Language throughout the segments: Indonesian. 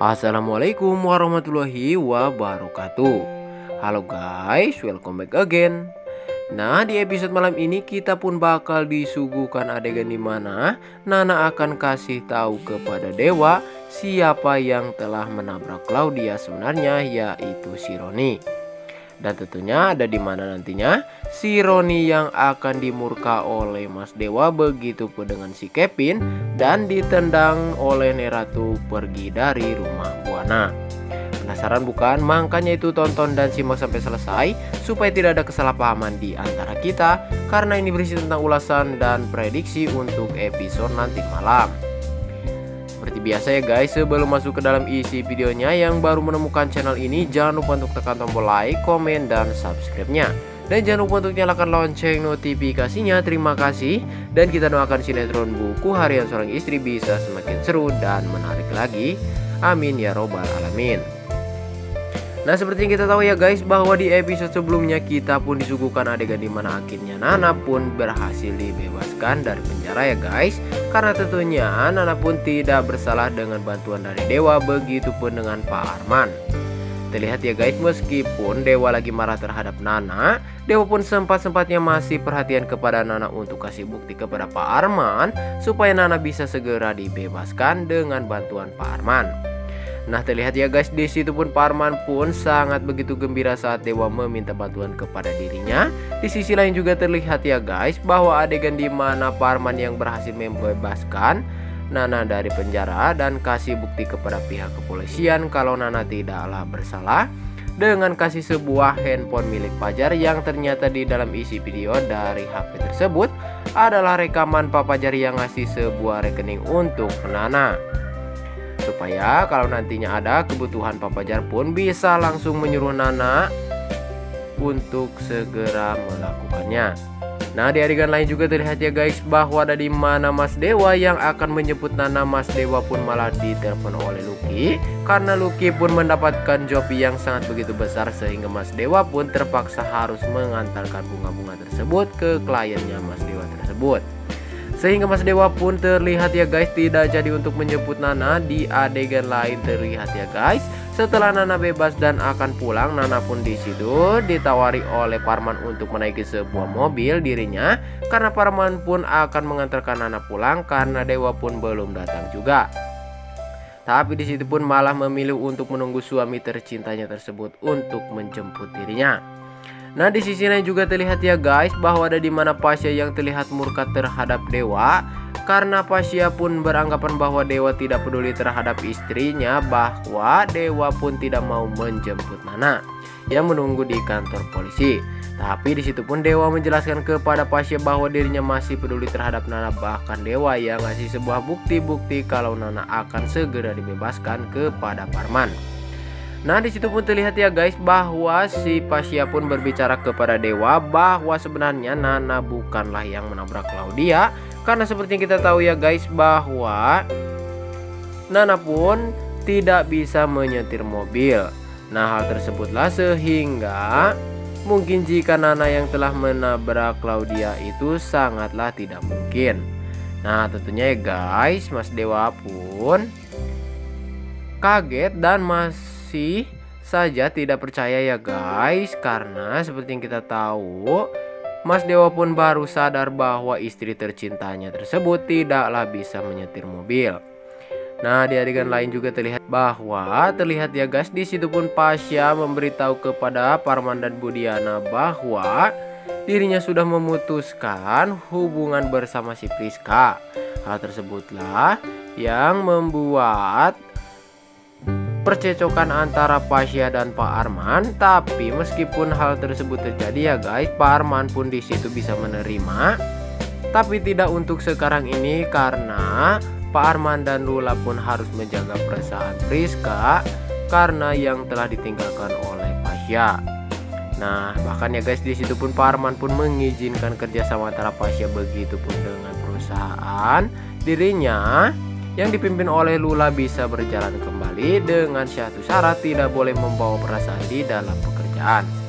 Assalamualaikum warahmatullahi wabarakatuh. Halo guys, welcome back again. Nah di episode malam ini kita pun bakal disuguhkan adegan di mana Nana akan kasih tahu kepada Dewa Siapa yang telah menabrak Claudia sebenarnya yaitu si Roni Dan tentunya ada di mana nantinya si Roni yang akan dimurka oleh Mas Dewa Begitupun dengan si Kevin Dan ditendang oleh Neratu pergi dari rumah Buana Penasaran bukan? Makanya itu tonton dan simak sampai selesai supaya tidak ada kesalahpahaman di antara kita karena ini berisi tentang ulasan dan prediksi untuk episode nanti malam. Seperti biasa ya guys, sebelum masuk ke dalam isi videonya yang baru menemukan channel ini jangan lupa untuk tekan tombol like, komen, dan subscribe-nya. Dan jangan lupa untuk nyalakan lonceng notifikasinya Terima kasih. Dan kita doakan sinetron buku harian seorang istri bisa semakin seru dan menarik lagi. Amin ya robbal alamin Nah seperti yang kita tahu ya guys bahwa di episode sebelumnya kita pun disuguhkan adegan di mana akhirnya Nana pun berhasil dibebaskan dari penjara ya guys. Karena tentunya Nana pun tidak bersalah dengan bantuan dari Dewa begitupun dengan Pak Arman. Terlihat ya guys meskipun Dewa lagi marah terhadap Nana Dewa pun sempat-sempatnya masih perhatian kepada Nana untuk kasih bukti kepada Pak Arman Supaya Nana bisa segera dibebaskan dengan bantuan Pak Arman Nah terlihat ya guys di situ pun Parman pun sangat begitu gembira saat Dewa meminta bantuan kepada dirinya. Di sisi lain juga terlihat ya guys bahwa adegan di mana Parman yang berhasil membebaskan Nana dari penjara dan kasih bukti kepada pihak kepolisian kalau Nana tidaklah bersalah dengan kasih sebuah handphone milik Pajar yang ternyata di dalam isi video dari HP tersebut adalah rekaman Pak Pajar yang ngasih sebuah rekening untuk Nana supaya kalau nantinya ada kebutuhan Papa Jar pun bisa langsung menyuruh Nana untuk segera melakukannya. Nah di adegan lain juga terlihat ya guys bahwa ada di mana Mas Dewa yang akan menyebut Nana Mas Dewa pun malah ditelepon oleh Lucky karena Lucky pun mendapatkan job yang sangat begitu besar sehingga Mas Dewa pun terpaksa harus mengantarkan bunga-bunga tersebut ke kliennya Mas Dewa tersebut. Sehingga Mas Dewa pun terlihat ya guys tidak jadi untuk menyebut Nana di adegan lain terlihat ya guys. Setelah Nana bebas dan akan pulang, Nana pun di situ ditawari oleh Parman untuk menaiki sebuah mobil dirinya karena Parman pun akan mengantarkan Nana pulang karena Dewa pun belum datang juga. Tapi di situ pun malah memilih untuk menunggu suami tercintanya tersebut untuk menjemput dirinya. Nah di sisi lain juga terlihat ya guys bahwa ada di mana Pasya yang terlihat murka terhadap Dewa karena Pasya pun beranggapan bahwa Dewa tidak peduli terhadap istrinya bahwa Dewa pun tidak mau menjemput Nana yang menunggu di kantor polisi. Tapi di situ pun Dewa menjelaskan kepada Pasya bahwa dirinya masih peduli terhadap Nana bahkan Dewa yang ngasih sebuah bukti-bukti kalau Nana akan segera dibebaskan kepada Parman. Nah di situ pun terlihat ya guys bahwa si Pasya pun berbicara kepada Dewa bahwa sebenarnya Nana bukanlah yang menabrak Claudia karena seperti yang kita tahu ya guys bahwa Nana pun tidak bisa menyetir mobil. Nah hal tersebutlah sehingga mungkin jika Nana yang telah menabrak Claudia itu sangatlah tidak mungkin. Nah tentunya ya guys Mas Dewa pun kaget dan Mas masih saja tidak percaya ya guys. Karena seperti yang kita tahu Mas Dewa pun baru sadar bahwa istri tercintanya tersebut tidaklah bisa menyetir mobil. Nah di adegan lain juga terlihat bahwa terlihat ya guys di situ pun Pasya memberitahu kepada Parman dan Budiana bahwa dirinya sudah memutuskan hubungan bersama si Priska. Hal tersebutlah yang membuat percecokan antara Pasya dan Pak Arman tapi meskipun hal tersebut terjadi ya guys Pak Arman pun di situ bisa menerima. Tapi tidak untuk sekarang ini karena Pak Arman dan Lula pun harus menjaga perasaan Priska karena yang telah ditinggalkan oleh Pasya Nah bahkan ya guys di situ pun Pak Arman pun mengizinkan kerjasama antara Pasya begitu pun dengan perusahaan. Dirinya yang dipimpin oleh Lula bisa berjalan kembali dengan satu syarat tidak boleh membawa perasaan di dalam pekerjaan.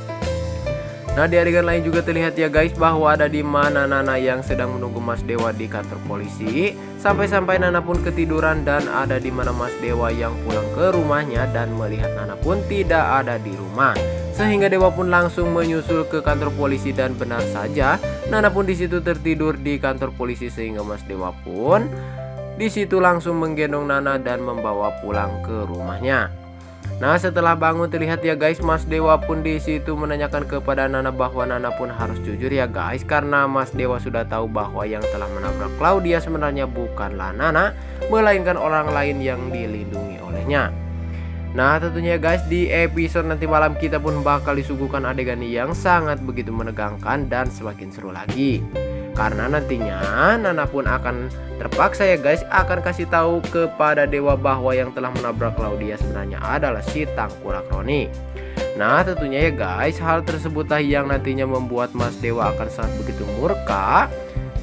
Nah di adegan lain juga terlihat ya guys bahwa ada di mana Nana yang sedang menunggu Mas Dewa di kantor polisi Sampai-sampai Nana pun ketiduran dan ada di mana Mas Dewa yang pulang ke rumahnya dan melihat Nana pun tidak ada di rumah Sehingga Dewa pun langsung menyusul ke kantor polisi dan benar saja Nana pun di situ tertidur di kantor polisi sehingga Mas Dewa pun di situ langsung menggendong Nana dan membawa pulang ke rumahnya. Nah setelah bangun terlihat ya guys Mas Dewa pun di situ menanyakan kepada Nana bahwa Nana pun harus jujur ya guys Karena Mas Dewa sudah tahu bahwa yang telah menabrak Claudia sebenarnya bukanlah Nana Melainkan orang lain yang dilindungi olehnya. Nah tentunya guys di episode nanti malam kita pun bakal disuguhkan adegan yang sangat begitu menegangkan dan semakin seru lagi karena nantinya Nana pun akan terpaksa ya guys akan kasih tahu kepada Dewa bahwa yang telah menabrak Claudia sebenarnya adalah si Tangkurak Roni. Nah tentunya ya guys hal tersebutlah yang nantinya membuat Mas Dewa akan sangat begitu murka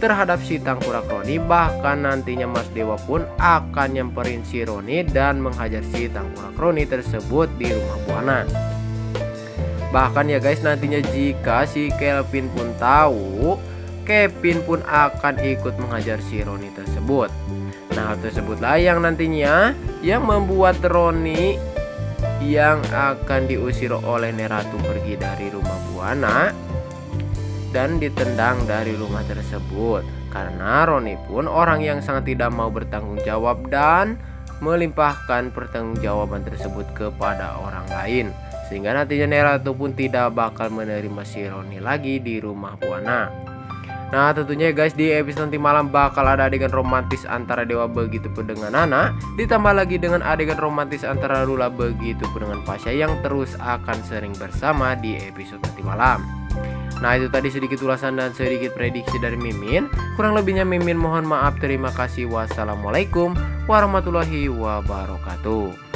terhadap si Tangkurak Roni bahkan nantinya Mas Dewa pun akan nyamperin si Roni dan menghajar si Tangkurak Roni tersebut di rumah Buana. Bahkan ya guys nantinya jika si Kelvin pun tahu Kevin pun akan ikut mengajar si Roni tersebut. Nah, hal tersebutlah yang nantinya yang membuat Roni yang akan diusir oleh Neratu pergi dari rumah Buana dan ditendang dari rumah tersebut karena Roni pun orang yang sangat tidak mau bertanggung jawab dan melimpahkan pertanggungjawaban tersebut kepada orang lain sehingga nantinya Neratu pun tidak bakal menerima si Roni lagi di rumah Buana. Nah tentunya guys di episode nanti malam bakal ada adegan romantis antara Dewa begitu pun dengan Nana Ditambah lagi dengan adegan romantis antara Lula begitu pun dengan Pasha yang terus akan sering bersama di episode nanti malam. Nah itu tadi sedikit ulasan dan sedikit prediksi dari Mimin. Kurang lebihnya Mimin mohon maaf. Terima kasih. Wassalamualaikum warahmatullahi wabarakatuh